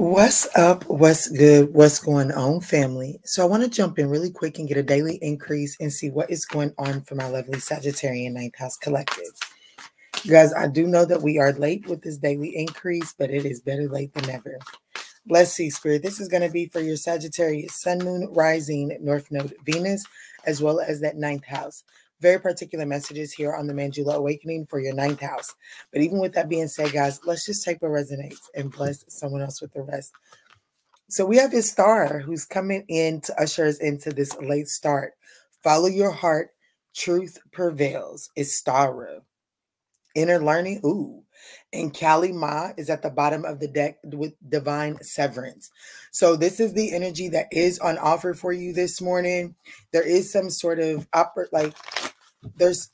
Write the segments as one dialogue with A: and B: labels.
A: What's up? What's good? What's going on, family? So, I want to jump in really quick and get a daily increase and see what is going on for my lovely Sagittarian Ninth House Collective. You guys, I do know that we are late with this daily increase, but it is better late than never. Let's see, Spirit. This is going to be for your Sagittarius Sun, Moon, Rising, North Node, Venus, as well as that ninth house very particular messages here on the Manjula Awakening for your ninth house. But even with that being said, guys, let's just take what resonates and bless someone else with the rest. So we have this star who's coming in to usher us into this late start. Follow your heart. Truth prevails. It's Stara. Inner learning. Ooh. And Kali Ma is at the bottom of the deck with divine severance. So this is the energy that is on offer for you this morning. There is some sort of upper like there's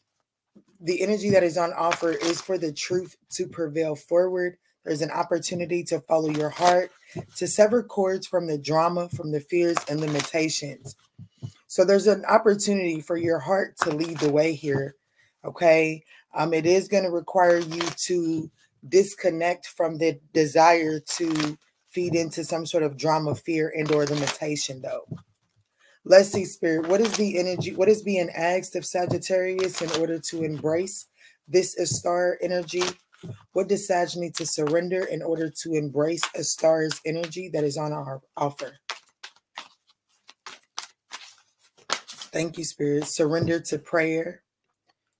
A: the energy that is on offer is for the truth to prevail forward. There's an opportunity to follow your heart, to sever cords from the drama, from the fears and limitations. So there's an opportunity for your heart to lead the way here. Okay. Um, it is going to require you to disconnect from the desire to feed into some sort of drama, fear, and or limitation, though. Let's see, Spirit. What is the energy? What is being asked of Sagittarius in order to embrace this star energy? What does Sag need to surrender in order to embrace a star's energy that is on our offer? Thank you, Spirit. Surrender to prayer.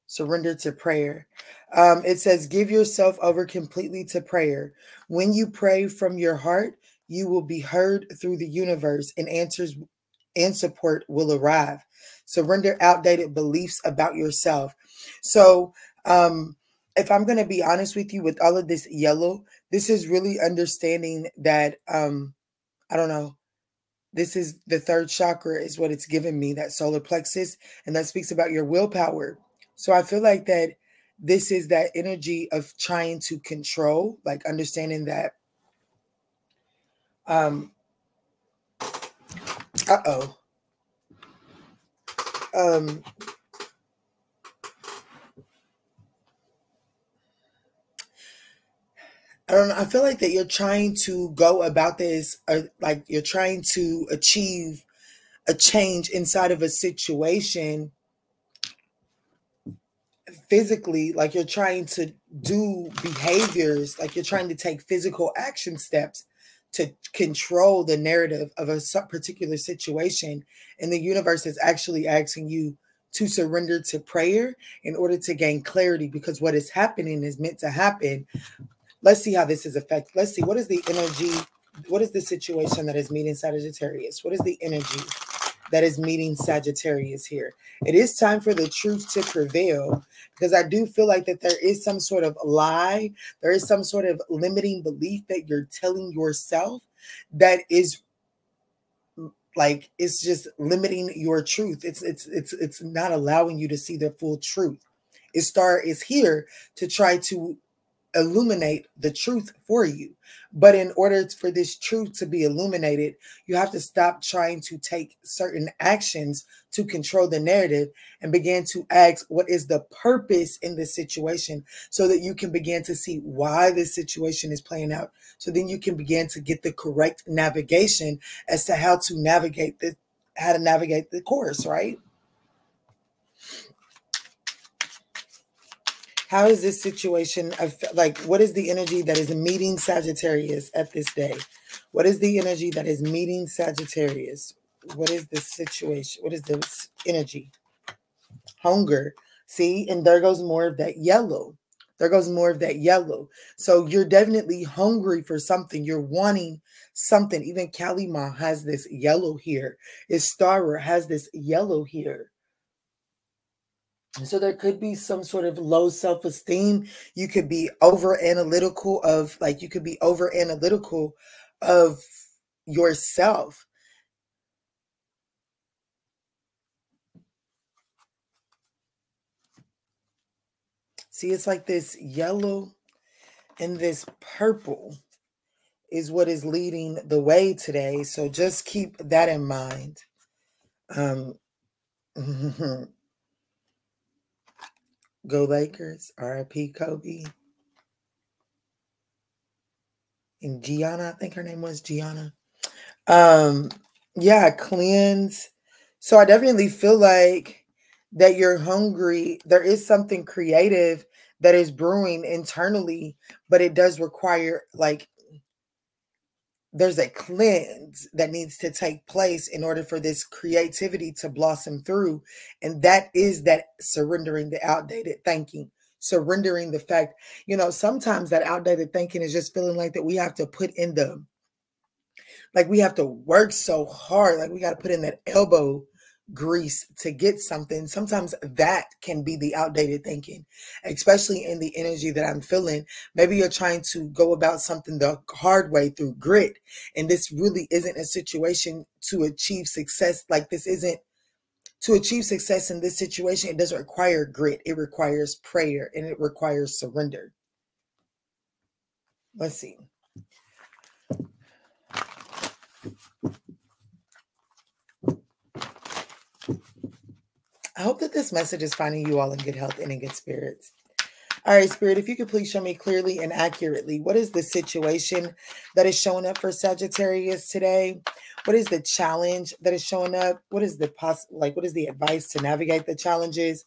A: Surrender to prayer. Um, it says, give yourself over completely to prayer. When you pray from your heart, you will be heard through the universe and answers and support will arrive. Surrender outdated beliefs about yourself. So, um, if I'm going to be honest with you, with all of this yellow, this is really understanding that, um, I don't know, this is the third chakra, is what it's given me, that solar plexus, and that speaks about your willpower. So I feel like that this is that energy of trying to control, like understanding that um, uh oh. Um, I don't know. I feel like that you're trying to go about this, uh, like you're trying to achieve a change inside of a situation physically, like you're trying to do behaviors, like you're trying to take physical action steps to control the narrative of a particular situation. And the universe is actually asking you to surrender to prayer in order to gain clarity because what is happening is meant to happen. Let's see how this is affected. Let's see what is the energy, what is the situation that is meeting Sagittarius? What is the energy that is meeting Sagittarius here? It is time for the truth to prevail because I do feel like that there is some sort of lie, there is some sort of limiting belief that you're telling yourself that is like it's just limiting your truth. It's it's it's it's not allowing you to see the full truth. Istar is here to try to illuminate the truth for you. But in order for this truth to be illuminated, you have to stop trying to take certain actions to control the narrative and begin to ask what is the purpose in this situation so that you can begin to see why this situation is playing out. So then you can begin to get the correct navigation as to how to navigate the how to navigate the course, right? How is this situation of like what is the energy that is meeting Sagittarius at this day? What is the energy that is meeting Sagittarius? What is the situation? What is the energy? Hunger. See, and there goes more of that yellow. There goes more of that yellow. So you're definitely hungry for something. You're wanting something. Even Kali Ma has this yellow here. Istara has this yellow here. So there could be some sort of low self-esteem. You could be over analytical of like you could be over analytical of yourself. See, it's like this yellow and this purple is what is leading the way today. So just keep that in mind. Um, Go Lakers, RIP Kobe. and Gianna, I think her name was Gianna. Um, yeah, cleanse. So I definitely feel like that you're hungry. There is something creative that is brewing internally, but it does require like there's a cleanse that needs to take place in order for this creativity to blossom through. And that is that surrendering the outdated thinking, surrendering the fact, you know, sometimes that outdated thinking is just feeling like that we have to put in the, like we have to work so hard, like we got to put in that elbow grease to get something, sometimes that can be the outdated thinking, especially in the energy that I'm feeling. Maybe you're trying to go about something the hard way through grit, and this really isn't a situation to achieve success. Like, this isn't to achieve success in this situation, it doesn't require grit, it requires prayer and it requires surrender. Let's see. I hope that this message is finding you all in good health and in good spirits. All right, Spirit, if you could please show me clearly and accurately what is the situation that is showing up for Sagittarius today? What is the challenge that is showing up? What is the poss like what is the advice to navigate the challenges?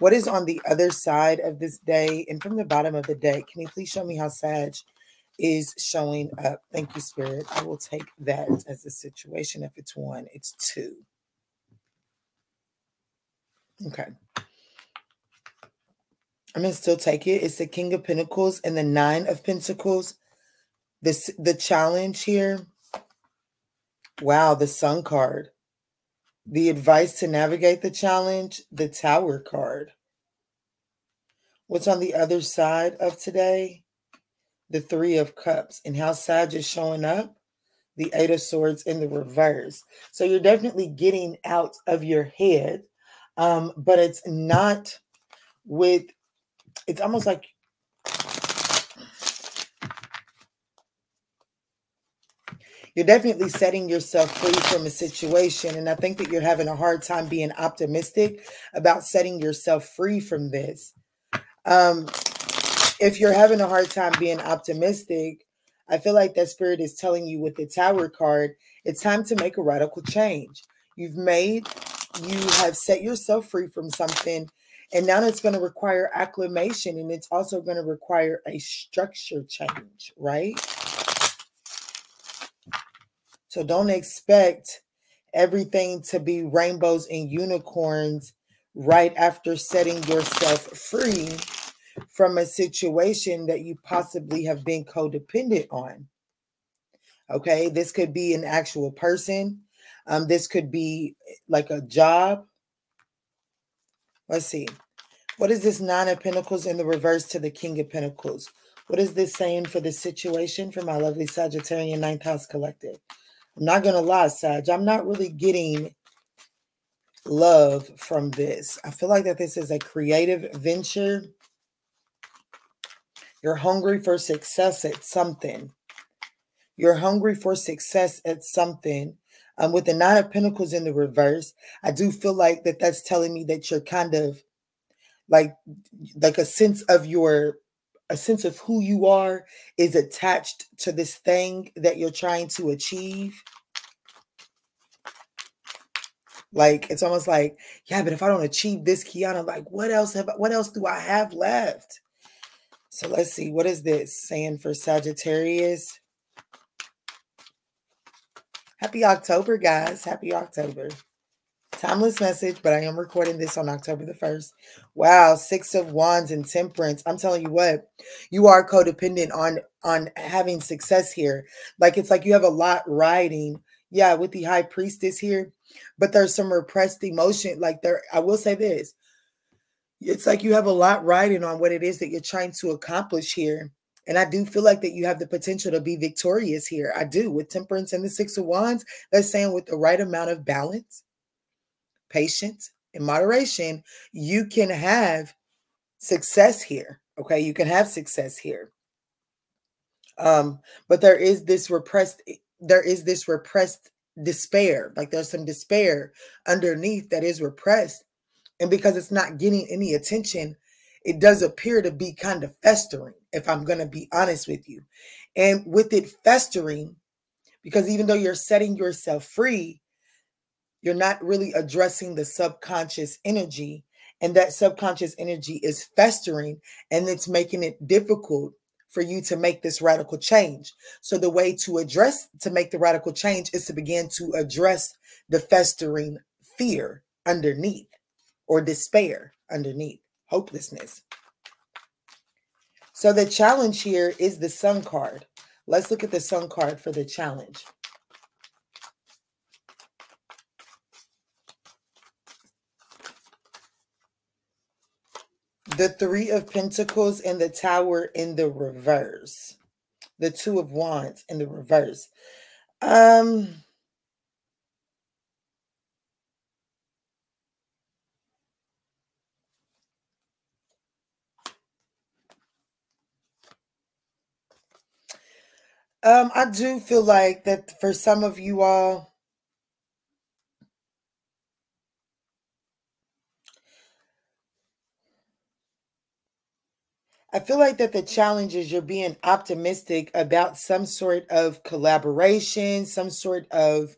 A: What is on the other side of this day? And from the bottom of the day, can you please show me how Sag is showing up? Thank you, Spirit. I will take that as a situation. If it's one, it's two. Okay. I'm gonna still take it. It's the King of Pentacles and the Nine of Pentacles. This the challenge here. Wow, the Sun card. The advice to navigate the challenge, the Tower card. What's on the other side of today? The Three of Cups. And how Sag is showing up? The Eight of Swords in the reverse. So you're definitely getting out of your head um, but it's not with, it's almost like you're definitely setting yourself free from a situation. And I think that you're having a hard time being optimistic about setting yourself free from this. Um, if you're having a hard time being optimistic, I feel like that spirit is telling you with the tower card, it's time to make a radical change. You've made you have set yourself free from something and now it's going to require acclimation and it's also going to require a structure change right? So don't expect everything to be rainbows and unicorns right after setting yourself free from a situation that you possibly have been codependent on okay? This could be an actual person um, this could be eh, like a job. Let's see. What is this Nine of Pentacles in the reverse to the King of Pentacles? What is this saying for the situation for my lovely Sagittarian Ninth House Collective? I'm not going to lie, Sag. I'm not really getting love from this. I feel like that this is a creative venture. You're hungry for success at something. You're hungry for success at something. Um, with the Nine of Pentacles in the reverse, I do feel like that that's telling me that you're kind of like like a sense of your a sense of who you are is attached to this thing that you're trying to achieve. Like it's almost like, yeah, but if I don't achieve this, Keana, like what else have what else do I have left? So let's see, what is this saying for Sagittarius? Happy October, guys. Happy October. Timeless message, but I am recording this on October the 1st. Wow, six of wands and temperance. I'm telling you what, you are codependent on on having success here. Like it's like you have a lot riding. Yeah, with the high priestess here, but there's some repressed emotion. Like there, I will say this. It's like you have a lot riding on what it is that you're trying to accomplish here. And I do feel like that you have the potential to be victorious here. I do. With temperance and the six of wands, that's saying with the right amount of balance, patience, and moderation, you can have success here. Okay. You can have success here. Um, but there is this repressed, there is this repressed despair. Like there's some despair underneath that is repressed. And because it's not getting any attention, it does appear to be kind of festering, if I'm going to be honest with you. And with it festering, because even though you're setting yourself free, you're not really addressing the subconscious energy. And that subconscious energy is festering and it's making it difficult for you to make this radical change. So the way to address to make the radical change is to begin to address the festering fear underneath or despair underneath hopelessness. So the challenge here is the sun card. Let's look at the sun card for the challenge. The Three of Pentacles and the Tower in the reverse. The Two of Wands in the reverse. Um, Um, I do feel like that for some of you all, I feel like that the challenge is you're being optimistic about some sort of collaboration, some sort of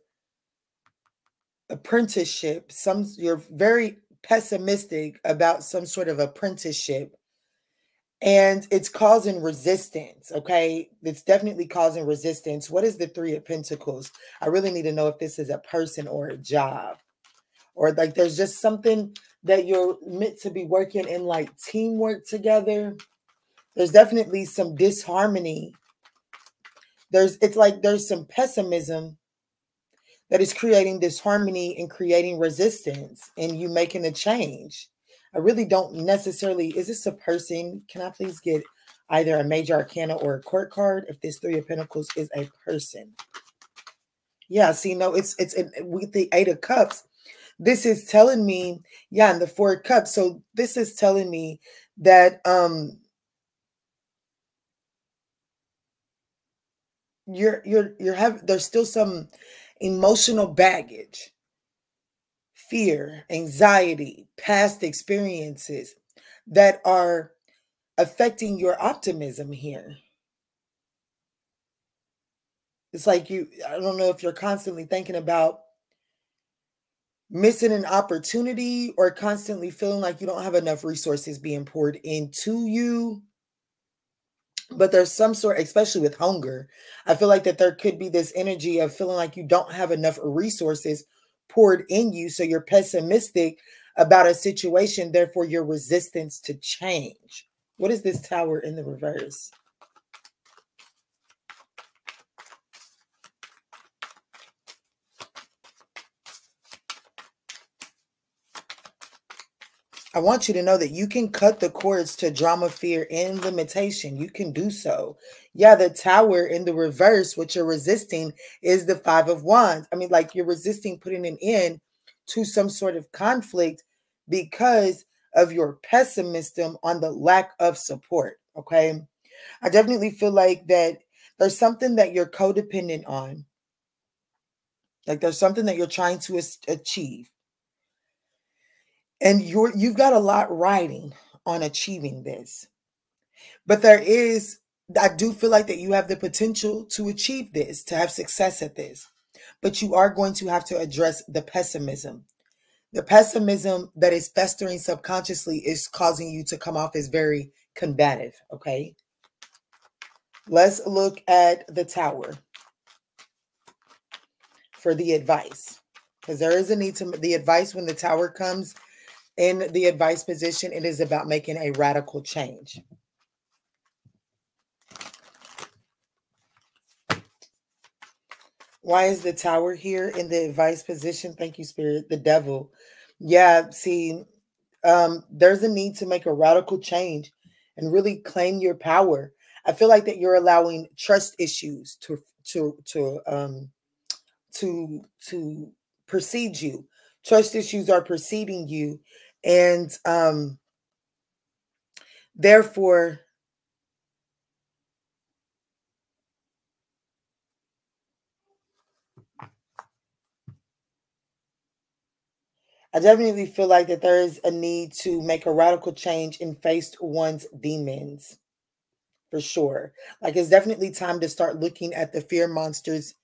A: apprenticeship. Some you're very pessimistic about some sort of apprenticeship and it's causing resistance okay? It's definitely causing resistance. What is the three of pentacles? I really need to know if this is a person or a job. Or like there's just something that you're meant to be working in like teamwork together. There's definitely some disharmony. There's it's like there's some pessimism that is creating disharmony and creating resistance and you making a change I really don't necessarily. Is this a person? Can I please get either a major arcana or a court card if this three of pentacles is a person? Yeah, see, no, it's it's with the eight of cups. This is telling me, yeah, and the four of cups. So this is telling me that um you're you're you're having there's still some emotional baggage fear, anxiety, past experiences that are affecting your optimism here. It's like you, I don't know if you're constantly thinking about missing an opportunity or constantly feeling like you don't have enough resources being poured into you. But there's some sort, especially with hunger, I feel like that there could be this energy of feeling like you don't have enough resources poured in you. So you're pessimistic about a situation, therefore, your resistance to change. What is this tower in the reverse? I want you to know that you can cut the cords to drama, fear, and limitation. You can do so. Yeah, the tower in the reverse, what you're resisting, is the five of wands. I mean, like you're resisting putting an end to some sort of conflict because of your pessimism on the lack of support. Okay. I definitely feel like that there's something that you're codependent on. Like there's something that you're trying to achieve and you're you've got a lot riding on achieving this. But there is i do feel like that you have the potential to achieve this to have success at this but you are going to have to address the pessimism. The pessimism that is festering subconsciously is causing you to come off as very combative okay? Let's look at the tower for the advice because there is a need to the advice when the tower comes in the advice position, it is about making a radical change. Why is the tower here in the advice position? Thank you, Spirit. The devil. Yeah, see, um, there's a need to make a radical change and really claim your power. I feel like that you're allowing trust issues to to to um to to precede you. Trust issues are preceding you and um, therefore, I definitely feel like that there is a need to make a radical change and face one's demons for sure. Like it's definitely time to start looking at the fear monsters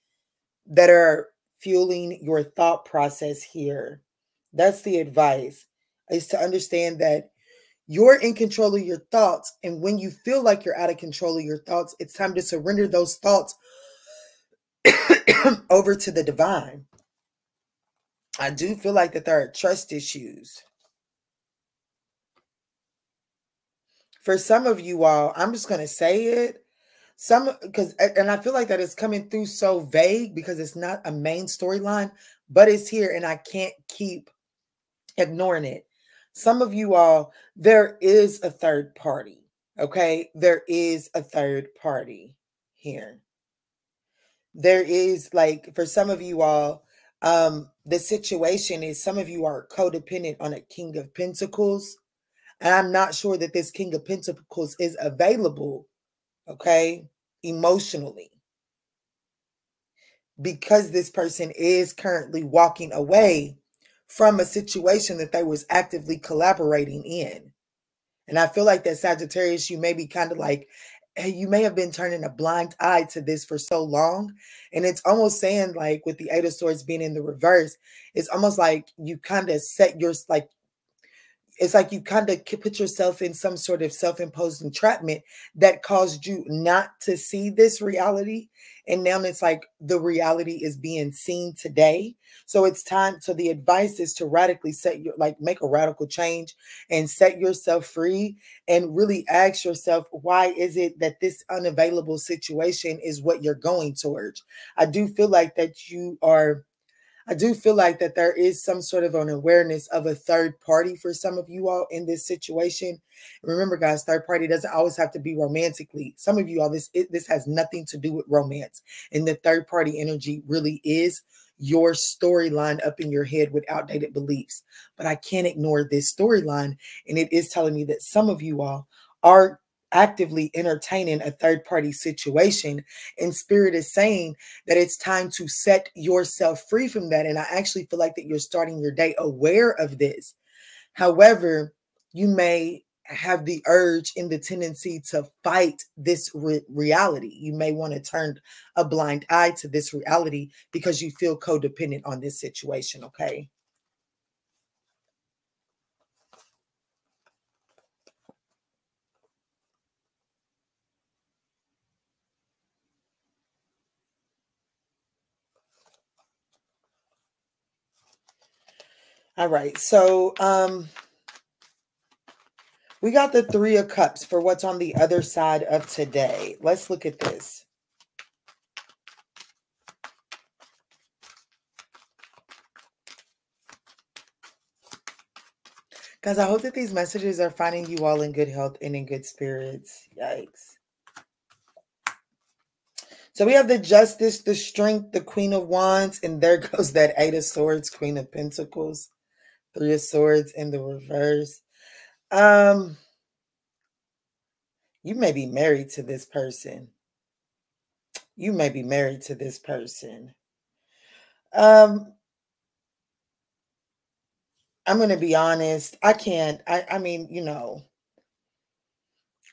A: that are fueling your thought process here. That's the advice is to understand that you're in control of your thoughts. And when you feel like you're out of control of your thoughts, it's time to surrender those thoughts over to the divine. I do feel like that there are trust issues. For some of you all, I'm just going to say it. Some because and I feel like that is coming through so vague because it's not a main storyline, but it's here and I can't keep ignoring it. Some of you all, there is a third party. Okay. There is a third party here. There is like for some of you all, um, the situation is some of you are codependent on a king of pentacles. And I'm not sure that this king of pentacles is available, okay, emotionally. Because this person is currently walking away from a situation that they was actively collaborating in. And I feel like that Sagittarius, you may be kind of like, hey, you may have been turning a blind eye to this for so long. And it's almost saying like with the Eight of Swords being in the reverse, it's almost like you kind of set your like it's like you kind of put yourself in some sort of self-imposed entrapment that caused you not to see this reality and now it's like the reality is being seen today. So it's time so the advice is to radically set your like make a radical change and set yourself free and really ask yourself why is it that this unavailable situation is what you're going towards? I do feel like that you are I do feel like that there is some sort of an awareness of a third party for some of you all in this situation. Remember, guys, third party doesn't always have to be romantically. Some of you all, this it, this has nothing to do with romance, and the third party energy really is your storyline up in your head with outdated beliefs. But I can't ignore this storyline, and it is telling me that some of you all are actively entertaining a third party situation. And Spirit is saying that it's time to set yourself free from that. And I actually feel like that you're starting your day aware of this. However, you may have the urge and the tendency to fight this re reality. You may want to turn a blind eye to this reality because you feel codependent on this situation. Okay. All right. So um we got the 3 of cups for what's on the other side of today. Let's look at this. Guys, I hope that these messages are finding you all in good health and in good spirits. Yikes. So we have the justice, the strength, the queen of wands, and there goes that eight of swords, queen of pentacles. Three of Swords in the reverse. Um, you may be married to this person. You may be married to this person. Um, I'm going to be honest. I can't. I, I mean, you know,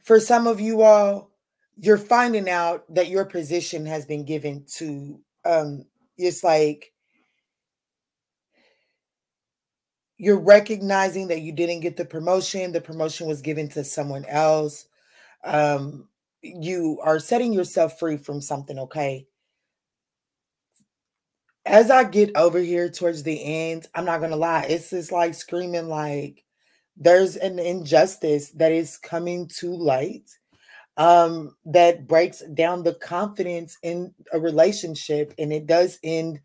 A: for some of you all, you're finding out that your position has been given to, um, it's like you're recognizing that you didn't get the promotion, the promotion was given to someone else. Um, you are setting yourself free from something, okay? As I get over here towards the end, I'm not gonna lie, it's just like screaming like there's an injustice that is coming to light um that breaks down the confidence in a relationship and it does end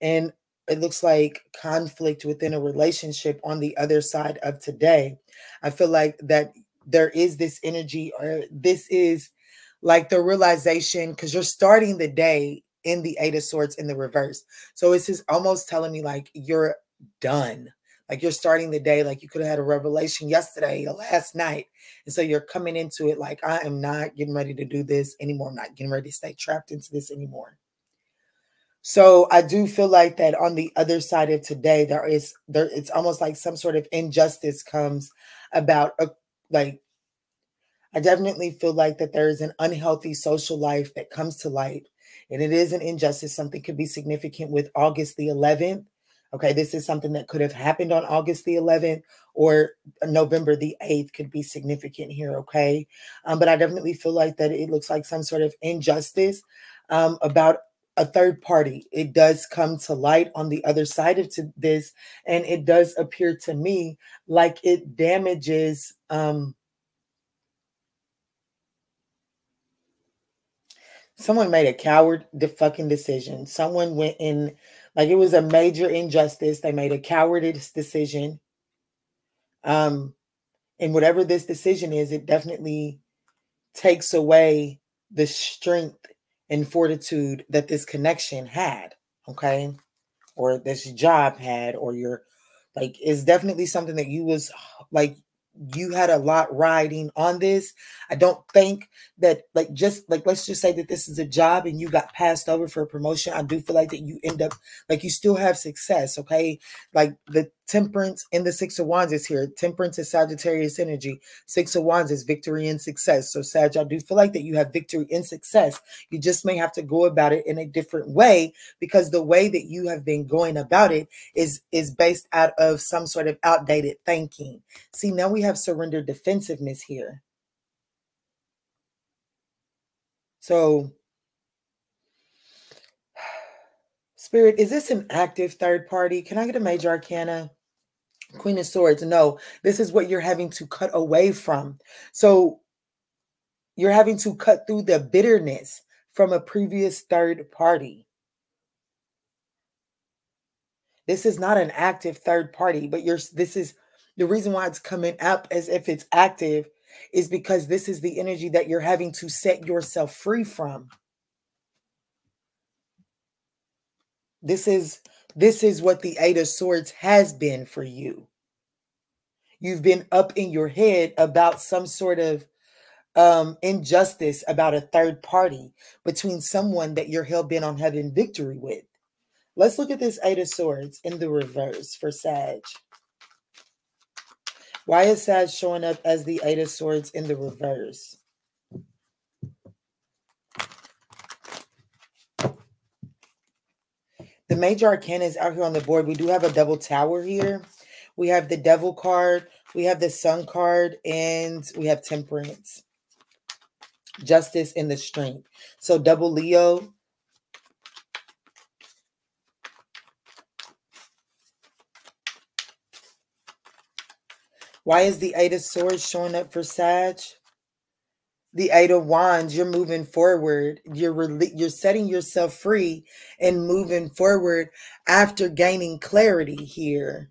A: in it looks like conflict within a relationship on the other side of today. I feel like that there is this energy, or this is like the realization because you're starting the day in the Eight of Swords in the reverse. So it's just almost telling me like you're done. Like you're starting the day like you could have had a revelation yesterday or last night. And so you're coming into it like, I am not getting ready to do this anymore. I'm not getting ready to stay trapped into this anymore. So I do feel like that on the other side of today, there is there. It's almost like some sort of injustice comes about a like. I definitely feel like that there is an unhealthy social life that comes to light, and it is an injustice. Something could be significant with August the 11th. Okay, this is something that could have happened on August the 11th or November the 8th could be significant here. Okay, um, but I definitely feel like that it looks like some sort of injustice um, about a third party. It does come to light on the other side of this, and it does appear to me like it damages. Um, someone made a coward the fucking decision. Someone went in like it was a major injustice. They made a cowardice decision. Um, and whatever this decision is, it definitely takes away the strength and fortitude that this connection had, okay? Or this job had, or your like is definitely something that you was like you had a lot riding on this. I don't think that like just like let's just say that this is a job and you got passed over for a promotion. I do feel like that you end up like you still have success, okay? Like the temperance in the six of wands is here. Temperance is Sagittarius energy. Six of wands is victory and success. So Sag, I do feel like that you have victory and success. You just may have to go about it in a different way because the way that you have been going about it is is based out of some sort of outdated thinking. See, now we have surrender defensiveness here. So Spirit, is this an active third party? Can I get a major arcana? Queen of Swords. No, this is what you're having to cut away from. So you're having to cut through the bitterness from a previous third party. This is not an active third party, but you're this is the reason why it's coming up as if it's active is because this is the energy that you're having to set yourself free from. This is this is what the Eight of Swords has been for you. You've been up in your head about some sort of um, injustice about a third party between someone that you're hell bent on having victory with. Let's look at this Eight of Swords in the reverse for Sag. Why is Sag showing up as the Eight of Swords in the reverse? Major arcana is out here on the board. We do have a double tower here. We have the devil card. We have the sun card. And we have temperance. Justice and the strength. So double Leo. Why is the Eight of Swords showing up for Sag? The eight of wands you're moving forward. You're you're setting yourself free and moving forward after gaining clarity here.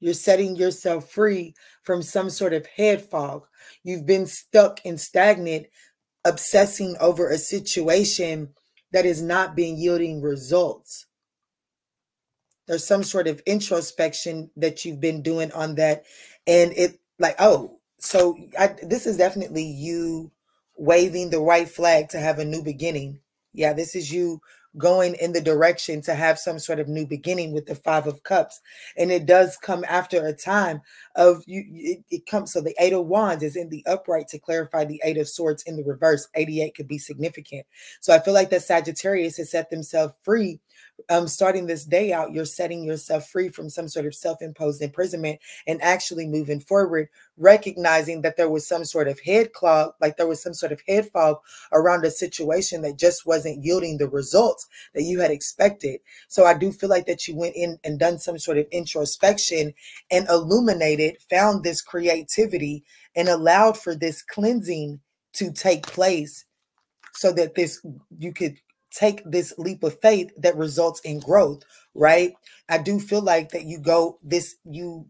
A: You're setting yourself free from some sort of head fog. You've been stuck and stagnant obsessing over a situation that is not being yielding results. There's some sort of introspection that you've been doing on that and it like oh so I, this is definitely you waving the right flag to have a new beginning. Yeah, this is you going in the direction to have some sort of new beginning with the five of cups. And it does come after a time of you it, it, comes so the eight of wands is in the upright to clarify the eight of swords in the reverse. 88 could be significant. So i feel like that sagittarius has set themselves free um, starting this day out, you're setting yourself free from some sort of self imposed imprisonment and actually moving forward, recognizing that there was some sort of head clog, like there was some sort of head fog around a situation that just wasn't yielding the results that you had expected. So I do feel like that you went in and done some sort of introspection and illuminated, found this creativity, and allowed for this cleansing to take place so that this you could take this leap of faith that results in growth, right? I do feel like that you go this you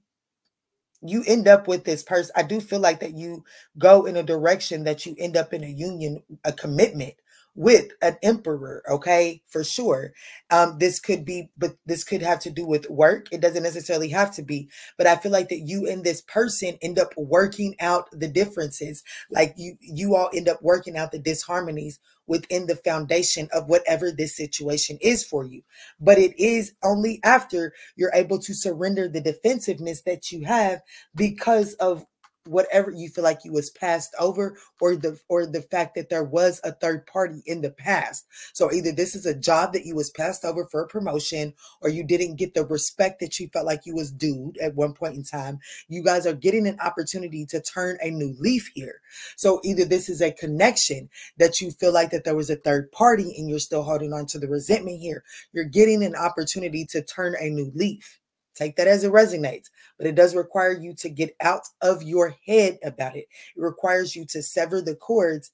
A: you end up with this person. I do feel like that you go in a direction that you end up in a union, a commitment with an emperor okay for sure. Um this could be but this could have to do with work. It doesn't necessarily have to be but i feel like that you and this person end up working out the differences. Like you you all end up working out the disharmonies within the foundation of whatever this situation is for you. But it is only after you're able to surrender the defensiveness that you have because of whatever you feel like you was passed over or the or the fact that there was a third party in the past. So either this is a job that you was passed over for a promotion or you didn't get the respect that you felt like you was due at one point in time you guys are getting an opportunity to turn a new leaf here. So either this is a connection that you feel like that there was a third party and you're still holding on to the resentment here you're getting an opportunity to turn a new leaf Take that as it resonates, but it does require you to get out of your head about it. It requires you to sever the cords.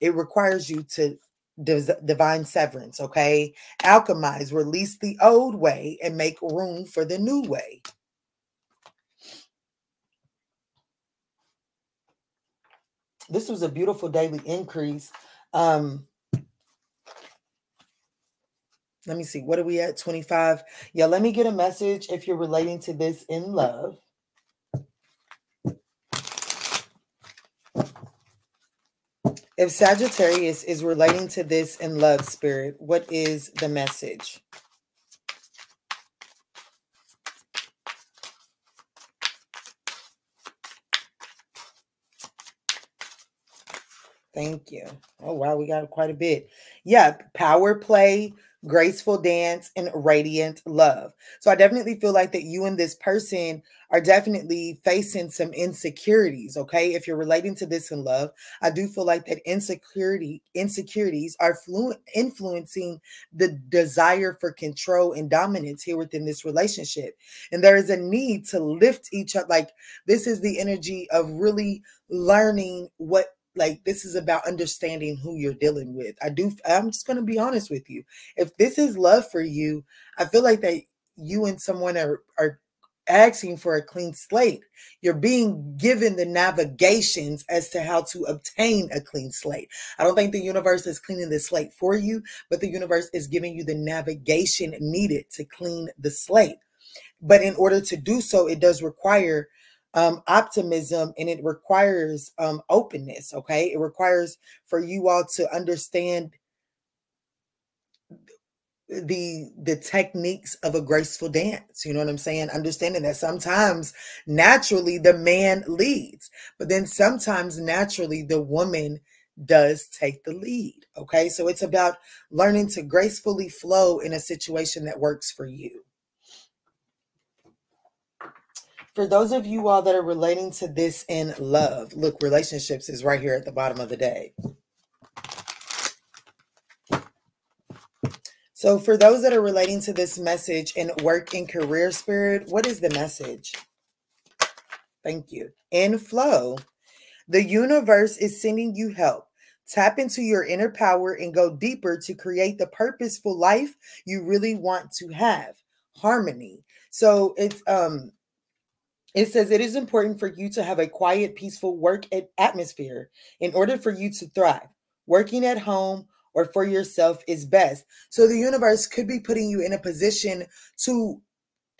A: It requires you to divine severance, okay? Alchemize, release the old way and make room for the new way. This was a beautiful daily increase. Um, let me see. What are we at? 25. Yeah, let me get a message if you're relating to this in love. If Sagittarius is relating to this in love spirit, what is the message? Thank you. Oh, wow. We got quite a bit. Yeah. Power play, graceful dance, and radiant love. So I definitely feel like that you and this person are definitely facing some insecurities. Okay. If you're relating to this in love, I do feel like that insecurity, insecurities are fluent influencing the desire for control and dominance here within this relationship. And there is a need to lift each other. Like this is the energy of really learning what like this is about understanding who you're dealing with. I do I'm just going to be honest with you. If this is love for you, I feel like that you and someone are are asking for a clean slate. You're being given the navigations as to how to obtain a clean slate. I don't think the universe is cleaning the slate for you, but the universe is giving you the navigation needed to clean the slate. But in order to do so, it does require um, optimism and it requires um, openness. Okay. It requires for you all to understand the the techniques of a graceful dance you know what i'm saying understanding that sometimes naturally the man leads but then sometimes naturally the woman does take the lead okay so it's about learning to gracefully flow in a situation that works for you for those of you all that are relating to this in love, look, relationships is right here at the bottom of the day. So, for those that are relating to this message in work and career spirit, what is the message? Thank you. In flow, the universe is sending you help. Tap into your inner power and go deeper to create the purposeful life you really want to have. Harmony. So, it's um it says it is important for you to have a quiet, peaceful work atmosphere in order for you to thrive. Working at home or for yourself is best. So the universe could be putting you in a position to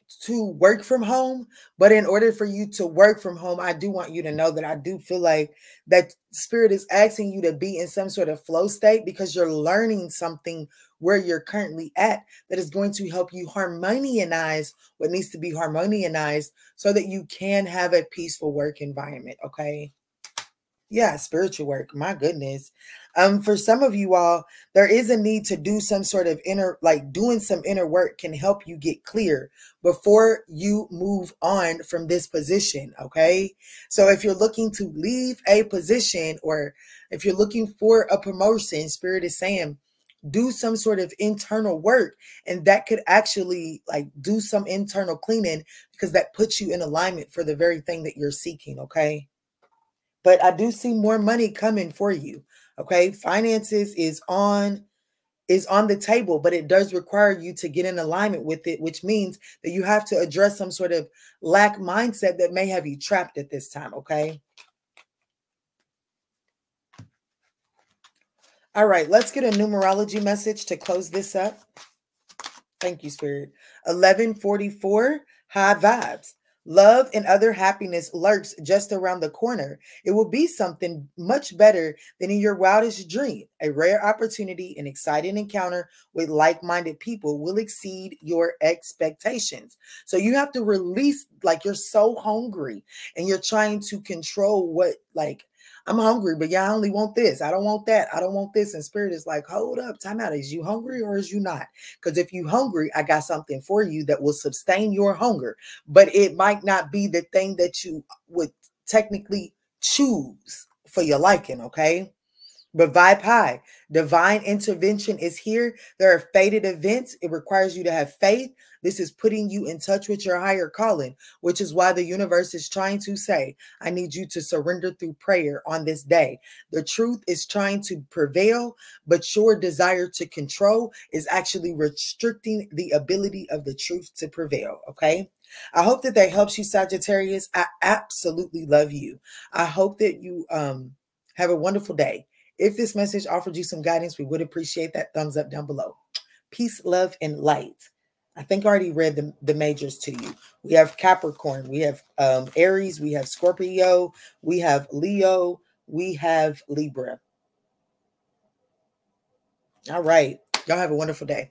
A: to work from home but in order for you to work from home i do want you to know that i do feel like that spirit is asking you to be in some sort of flow state because you're learning something where you're currently at that is going to help you harmonize what needs to be harmonized so that you can have a peaceful work environment okay yeah, spiritual work. My goodness. Um, for some of you all, there is a need to do some sort of inner, like doing some inner work can help you get clear before you move on from this position. Okay. So if you're looking to leave a position or if you're looking for a promotion, Spirit is saying, do some sort of internal work and that could actually like do some internal cleaning because that puts you in alignment for the very thing that you're seeking okay but I do see more money coming for you. Okay. Finances is on is on the table, but it does require you to get in alignment with it, which means that you have to address some sort of lack mindset that may have you trapped at this time. Okay. All right, let's get a numerology message to close this up. Thank you, Spirit. 1144, high vibes. Love and other happiness lurks just around the corner. It will be something much better than in your wildest dream. A rare opportunity, an exciting encounter with like minded people will exceed your expectations. So you have to release, like, you're so hungry and you're trying to control what, like, I'm hungry, but yeah, I only want this. I don't want that. I don't want this. And spirit is like, hold up, time out. Is you hungry or is you not? Because if you hungry, I got something for you that will sustain your hunger, but it might not be the thing that you would technically choose for your liking. Okay. But vibe high. Divine intervention is here. There are fated events. It requires you to have faith. This is putting you in touch with your higher calling, which is why the universe is trying to say, I need you to surrender through prayer on this day. The truth is trying to prevail, but your desire to control is actually restricting the ability of the truth to prevail. Okay. I hope that that helps you, Sagittarius. I absolutely love you. I hope that you um, have a wonderful day. If this message offered you some guidance, we would appreciate that thumbs up down below. Peace, love, and light. I think I already read the, the majors to you. We have Capricorn, we have um, Aries, we have Scorpio, we have Leo, we have Libra. All right. Y'all have a wonderful day.